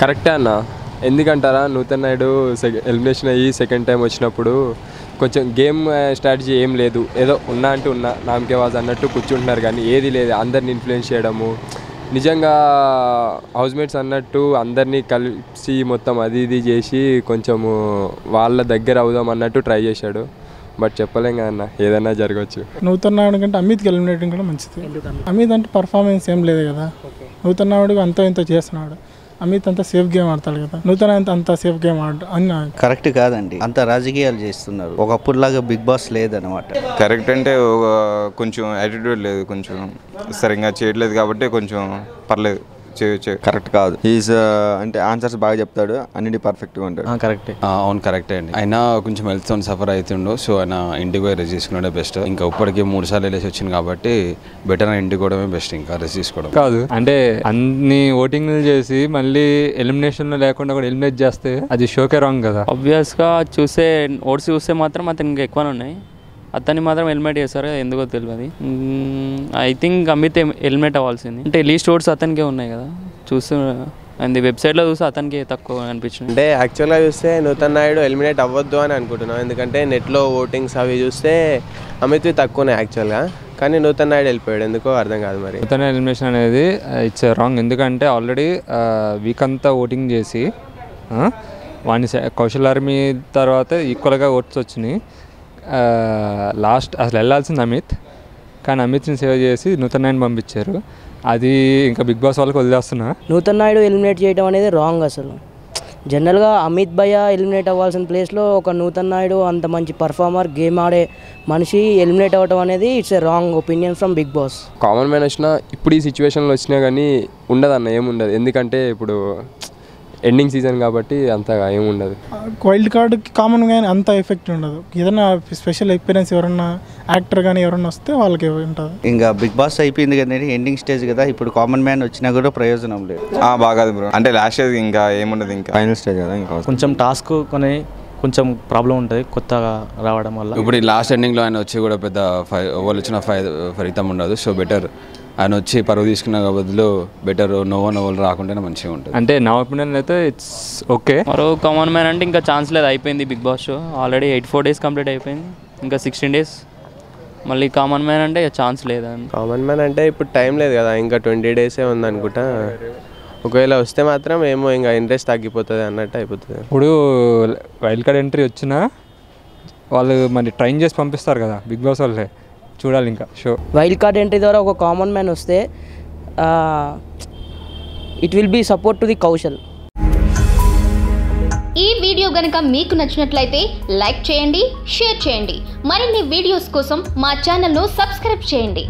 కరెక్టే అన్న. ఎందుకంటారా? నూతన్ నాయుడు సెక ఎలిమినేషన్ అయ్యి సెకండ్ టైం వచ్చినప్పుడు కొంచెం గేమ్ స్ట్రాటజీ ఏం లేదు. ఏదో ఉన్నా అంటే ఉన్నా నామకే వాజ్ అన్నట్టు కూర్చుంటున్నారు కానీ ఏది లేదు. అందరిని ఇన్ఫ్లుయెన్స్ చేయడము. నిజంగా హౌస్మేట్స్ అన్నట్టు అందరినీ కలిసి మొత్తం అది ఇది చేసి కొంచెము వాళ్ళ దగ్గర అవుదాం అన్నట్టు ట్రై చేశాడు. బట్ చెప్పలేం కదన్న ఏదైనా జరగవచ్చు నూతన్ నాయుడు కంటే అమిత్కి ఎలిమినేటింగ్ కూడా మంచిది. అమిత్? అంటే పర్ఫార్మెన్స్ ఏం లేదు కదా. నూతన్ నాయుడు అంత ఇంత చేస్తున్నాడు. అమిత్ అంత సేఫ్ గేమ్ ఆడతాడు కదా. నూతన్ అంత సేఫ్ గేమ్ ఆడు అని నా- కరెక్ట్ కాదండి. అంత రాజకీయాలు చేస్తున్నారు. ఒకప్పుడులాగా బిగ్ బాస్ లేదనమాట కరెక్ట్ అంటే కొంచెం యాటిట్యూడ్ లేదు. కొంచెం సరిగ్గా చేయట్లేదు కాబట్టి కొంచెం పర్లేదు. చేయొచ్చు కరెక్ట్ కాదు. ఈజ్ అంటే ఆన్సర్స్ బాగా చెప్తాడు. అన్నిటి పర్ఫెక్ట్గా ఉంటాడు. కరెక్టే అవును కరెక్టే అండి. ఆయన కొంచెం హెల్త్తో సఫర్ అవుతుండు సో ఆయన ఇంటికి పోయి రెస్ట్ తీసుకున్నాడే బెస్ట్ ఇంకా ఇప్పటికి మూడు సార్లు వెళ్ళేసి వచ్చింది కాబట్టి బెటర్ ఇంటికి పోవడమే బెస్ట్ ఇంకా రెస్ట్ తీసుకోవడం. కాదు. అంటే అన్ని ఓటింగ్లు చేసి మళ్ళీ ఎలిమినేషన్ లేకుండా కూడా ఎలిమినేట్ చేస్తే అది షోకే రాంగ్ కదా. ఆబ్వియస్గా చూస్తే ఓట్స్ చూస్తే మాత్రం అతనికి ఎక్కువ ఉన్నాయి. అతన్ని మాత్రం హెల్మెట్ చేస్తారు ఎందుకో తెలియదు ఐ థింక్ అమిత్ హెల్మెట్ అవ్వాల్సింది. అంటే లీస్ట్ ఓట్స్ అతనికే ఉన్నాయి కదా. చూస్తూ అండ్ వెబ్సైట్లో చూస్తే అతనికి తక్కువ అనిపించింది. అంటే యాక్చువల్గా చూస్తే నూతన్ నాయుడు ఎలిమినేట్ అవ్వద్దు అని అనుకుంటున్నాం. ఎందుకంటే నెట్లో ఓటింగ్స్ అవి చూస్తే అమిత్వి తక్కువనే యాక్చువల్గా. కానీ నూతన్ నాయుడు వెళ్ళిపోయాడు. ఎందుకో అర్థం కాదు మరి. నూతన ఎలిమినేషన్ అనేది ఇట్స్ రాంగ్ ఎందుకంటే ఆల్రెడీ వీక్ అంతా ఓటింగ్ చేసి సె- కౌశల్ ఆర్మీ తర్వాత ఈక్వల్గా ఓట్స్ వచ్చినాయి. లాస్ట్ అసలు వెళ్ళాల్సింది అమిత్. కానీ అమిత్ని సేవ్ చేసి నూతన్ నాయన్ పంపించారు. అది ఇంకా బిగ్ బాస్ వాళ్ళకి వదిలేస్తున్నా. నూతన్ నాయుడు ఎలిమినేట్ చేయడం అనేది రాంగ్ అసలు. జనరల్గా అమిత్ భయ్య ఎలిమినేట్ అవ్వాల్సిన ప్లేస్లో ఒక నూతన్ నాయుడు అంత మంచి పర్ఫార్మర్ గేమ్ ఆడే మనిషి ఎలిమినేట్ అవ్వడం అనేది it's a wrong opinion from Bigg Boss. Common man వచ్చినా ఇప్పుడు ఈ సిచ్యువేషన్లో వచ్చినా కానీ ఉండదన్న ఏముండదు. ఎందుకంటే ఇప్పుడు ఎండింగ్ సీజన్ కాబట్టి అంతగా ఏముండదు వైల్డ్ కార్డ్కి కామన్ కానీ అంత ఎఫెక్ట్ ఉండదు. ఏదైనా స్పెషల్ ఎక్స్పీరియన్స్ ఎవరన్నా యాక్టర్ కానీ ఎవరన్నా వస్తే వాళ్ళకి ఉంటుంది. ఇంకా బిగ్ బాస్ అయిపోయింది కదండి ఎండింగ్ స్టేజ్ కదా ఇప్పుడు కామన్ మ్యాన్ వచ్చినా కూడా ప్రయోజనం లేదు. ఆ, బాగా బ్రో. అంటే లాస్ట్ ఇంకా ఏముండదు ఇంకా. ఫైనల్ స్టేజ్ కదా ఇంకా. కొంచెం టాస్క్ కొని కొంచెం ప్రాబ్లం ఉంటుంది కొత్తగా రావడం వల్ల. ఇప్పుడు ఈ లాస్ట్ ఎండింగ్లో ఆయన వచ్చి కూడా పెద్ద ఫై వాళ్ళు వచ్చిన ఫై ఫలితం ఉండదు సో బెటర్. ఆయన వచ్చి పరువు తీసుకున్న బదులు బెటర్ నోవో నోవోలు రాకుంటేనే మంచిగా ఉంటుంది. అంటే నా ఒపీనియన్ అయితే ఇట్స్ ఓకే మరో కామన్ మ్యాన్ అంటే ఇంకా ఛాన్స్ లేదు అయిపోయింది Bigg Boss show already eight four days complete అయిపోయింది. ఇంకా సిక్స్టీన్ డేస్ మళ్ళీ కామన్ మ్యాన్ అంటే ఛాన్స్ లేదని కామన్ మ్యాన్ అంటే ఇప్పుడు టైం లేదు కదా ఇంకా ట్వంటీ డేసే ఉందనుకుంటా ఒకవేళ వస్తే మాత్రం ఏమో ఇంకా ఇంట్రెస్ట్ తగ్గిపోతుంది అన్నట్టు అయిపోతుంది. ఇప్పుడు వైల్డ్ కార్డ్ ఎంట్రీ వచ్చినా వాళ్ళు మరి ట్రైన్ చేసి పంపిస్తారు కదా బిగ్ బాస్ వాళ్ళే. చూడాలి ఇంకా షో. వైల్డ్ కార్డ్ ఎంట్రీ ద్వారా ఒక కామన్ మ్యాన్ వస్తే it will be support to the Kaushal ఈ వీడియో గనక మీకు నచ్చినట్లయితే లైక్ చేయండి షేర్ చేయండి. మరిన్ని వీడియోస్ కోసం మా ఛానల్ను సబ్స్క్రైబ్ చేయండి.